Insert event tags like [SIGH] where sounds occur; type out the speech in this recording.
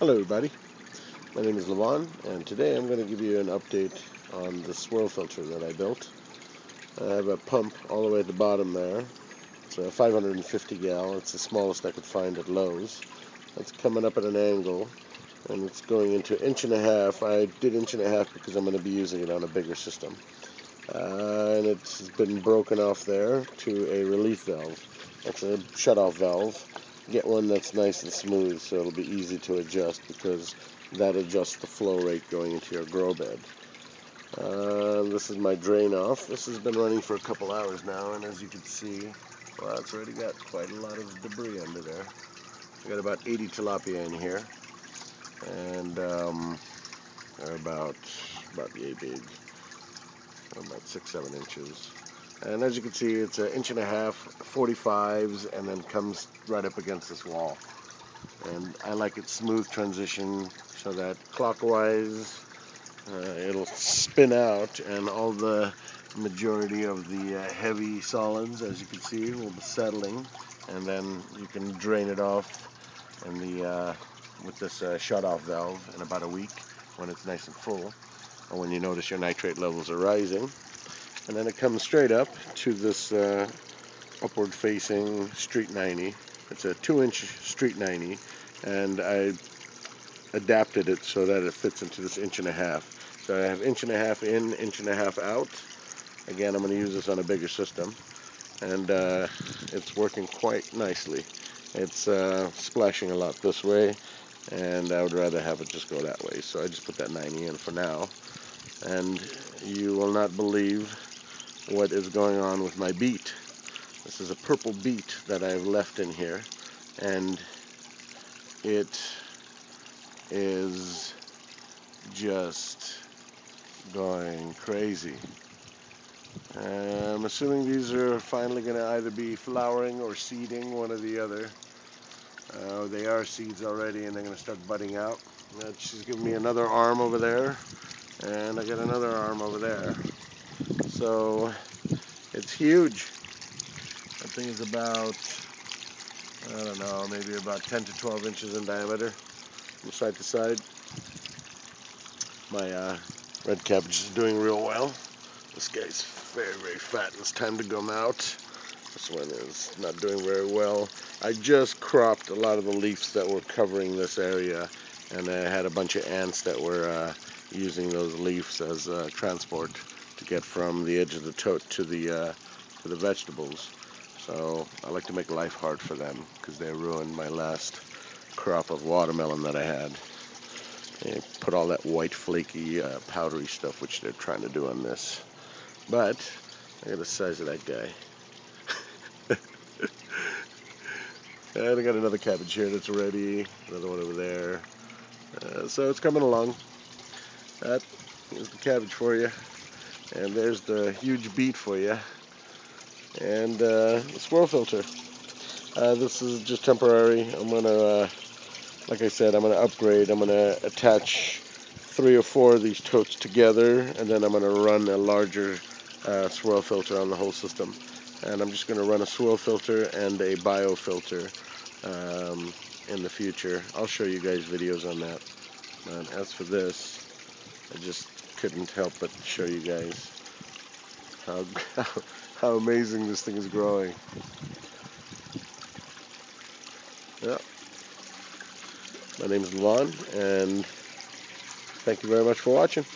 Hello everybody, my name is Levon and today I'm going to give you an update on the swirl filter that I built. I have a pump all the way at the bottom there. It's a 550 gal, it's the smallest I could find at Lowe's. It's coming up at an angle and it's going into inch and a half. I did inch and a half because I'm going to be using it on a bigger system. Uh, and it's been broken off there to a relief valve. That's a shut-off valve get one that's nice and smooth so it'll be easy to adjust because that adjusts the flow rate going into your grow bed. Uh, this is my drain off. This has been running for a couple hours now and as you can see, well it's already got quite a lot of debris under there. We got about 80 tilapia in here and um, they're about, about yay big, about six, seven inches. And as you can see, it's an inch and a half, 45s, and then comes right up against this wall. And I like it smooth transition so that clockwise uh, it'll spin out and all the majority of the uh, heavy solids, as you can see, will be settling. And then you can drain it off in the, uh, with this uh, shut-off valve in about a week when it's nice and full. Or when you notice your nitrate levels are rising and then it comes straight up to this uh, upward facing street 90 it's a two inch street 90 and I adapted it so that it fits into this inch and a half. So I have inch and a half in inch and a half out. Again I'm going to use this on a bigger system. And uh, it's working quite nicely. It's uh, splashing a lot this way and I would rather have it just go that way. So I just put that 90 in for now. And you will not believe what is going on with my beet. This is a purple beet that I've left in here and it is just going crazy. I'm assuming these are finally going to either be flowering or seeding, one or the other. Uh, they are seeds already and they're going to start budding out. She's giving me another arm over there and I got another arm over there. So it's huge. That thing is about, I don't know, maybe about 10 to 12 inches in diameter from side to side. My uh, red cabbage is doing real well. This guy's very, very fat and it's time to come out. This one is not doing very well. I just cropped a lot of the leaves that were covering this area and I had a bunch of ants that were uh, using those leaves as uh, transport to get from the edge of the tote to the uh, to the vegetables. So I like to make life hard for them because they ruined my last crop of watermelon that I had. They put all that white flaky uh, powdery stuff which they're trying to do on this. But look at the size of that guy. [LAUGHS] and I got another cabbage here that's ready, another one over there. Uh, so it's coming along. That is the cabbage for you. And there's the huge beet for you. And uh, the swirl filter. Uh, this is just temporary. I'm to, uh, like I said, I'm to upgrade. I'm to attach three or four of these totes together. And then I'm to run a larger uh, swirl filter on the whole system. And I'm just to run a swirl filter and a biofilter um, in the future. I'll show you guys videos on that. As for this, I just couldn't help but show you guys how, [LAUGHS] how amazing this thing is growing. Yeah. My name is Lon, and thank you very much for watching.